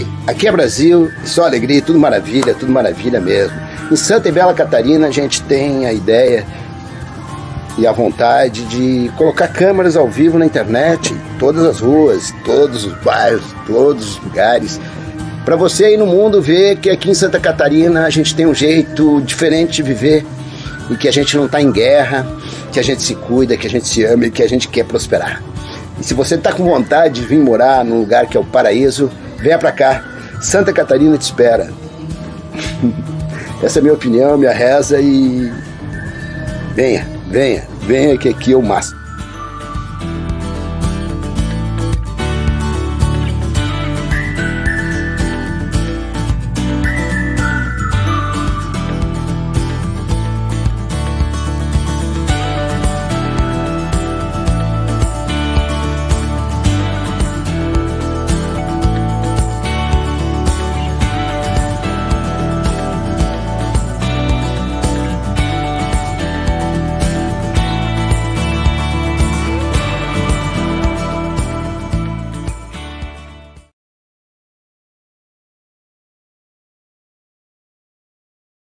aí. Aqui é Brasil, só alegria, tudo maravilha, tudo maravilha mesmo. Em Santa e Bela Catarina a gente tem a ideia e a vontade de colocar câmeras ao vivo na internet, todas as ruas, todos os bairros, todos os lugares, para você aí no mundo ver que aqui em Santa Catarina a gente tem um jeito diferente de viver e que a gente não está em guerra, que a gente se cuida, que a gente se ama e que a gente quer prosperar. E se você está com vontade de vir morar num lugar que é o paraíso, venha para cá. Santa Catarina te espera. Essa é a minha opinião, minha reza e venha, venha, venha que aqui é o máximo.